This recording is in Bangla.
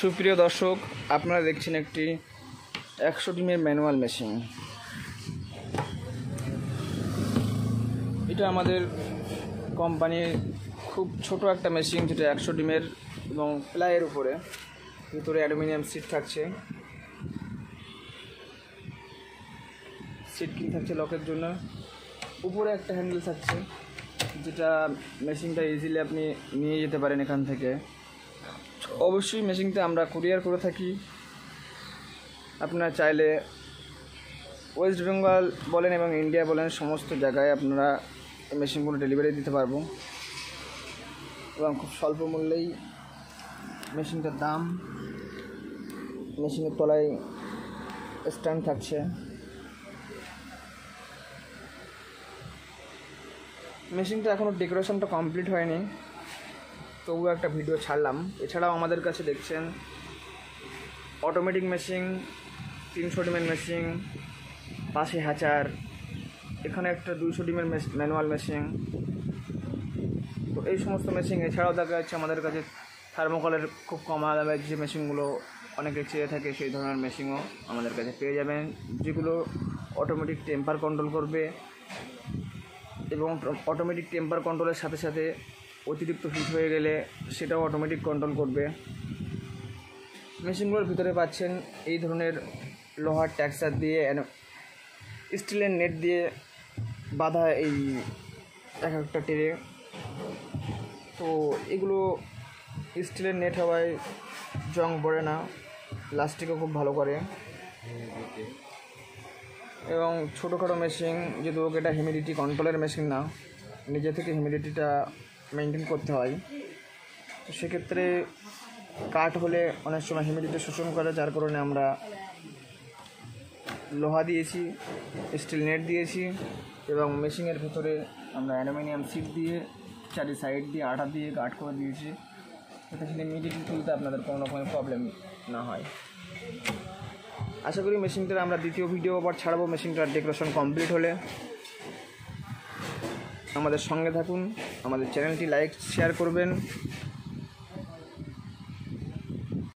সুপ্রিয় দর্শক, আপনারা দেখছেন একটি একশো ডিমের ম্যানুয়াল মেশিন। এটা আমাদের কোম্পানির খুব ছোট একটা মেশিন, যেটা একশো ডিমের এবং প্লাইয়ের উপরে। ভিতরে অ্যালুমিনিয়াম সিট থাকছে। সিট কি থাকছে লকের জন্য। উপরে একটা হ্যান্ডেল থাকছে, যেটা মেশিনটা ইজিলি আপনি নিয়ে যেতে পারেন এখান থেকে। অবশ্যই মেশিনটা আমরা কুরিয়ার করে থাকি। আপনারা চাইলে ওয়েস্ট বেঙ্গল বলেন এবং ইন্ডিয়া বলেন, সমস্ত জায়গায় আপনারা এই মেশিনগুলো ডেলিভারি দিতে পারব। এবং খুব স্বল্প মূল্যেই মেশিনটার দাম মেশিনের তলায় স্ট্যান্ড থাকছে। মেশিনটা এখনও ডেকোরেশনটা কমপ্লিট হয়নি। তবুও একটা ভিডিও ছাড়লাম। এছাড়াও আমাদের কাছে দেখছেন অটোমেটিক মেশিন তিনশো ডিমের মেশিন পাশে হ্যাচার এখানে একটা দুইশো ডিমের ম্যানুয়াল মেশিন তো এই সমস্ত মেশিন এছাড়াও দেখা যাচ্ছে আমাদের কাছে থার্মোকলের খুব কম দামে যে মেশিনগুলো অনেকে চেয়ে থাকে সেই ধরনের মেশিনও আমাদের কাছে পেয়ে যাবেন, যেগুলো অটোমেটিক টেম্পার কন্ট্রোল করবে। এবং অটোমেটিক টেম্পার কন্ট্রোলের সাথে সাথে অতিরিক্ত হিট হয়ে গেলে সেটাও অটোমেটিক কন্ট্রোল করবে। মেশিনগুলোর ভিতরে পাচ্ছেন এই ধরনের লোহার ট্যাক্সার দিয়ে স্টিলের নেট দিয়ে বাঁধা এই এক একটা টেরে। তো এগুলো স্টিলের নেট হওয়ায় জং পড়ে না প্লাস্টিকও খুব ভালো করে। এবং ছোটোখাটো মেশিন যেহেতু এটা হিউমিডিটি কন্ট্রোলের মেশিন না, নিজে থেকে হিউমিডিটিটা মেনটেন করতে হয়। তো সেক্ষেত্রে কাঠ হলে অনেক সময় হিউমিডিটি শোষণ করে, যার কারণে আমরা লোহা দিয়েছি স্টিল নেট দিয়েছি এবং মেশিনের ভেতরে আমরা অ্যালুমিনিয়াম সিট দিয়ে চারি সাইড দিয়ে আটা দিয়ে গার্ড করে দিয়েছি। যাতে সেটা ইমিডিয়েটলি তুলতে আপনাদের কোনো রকমের প্রবলেম না হয়। আশা করি মেশিনটার আমরা দ্বিতীয় ভিডিও আবার ছাড়বো। মেশিনটার ডেকোরেশন কমপ্লিট হলে। আমাদের সঙ্গে থাকুন আমাদের চ্যানেলটি লাইক শেয়ার করবেন।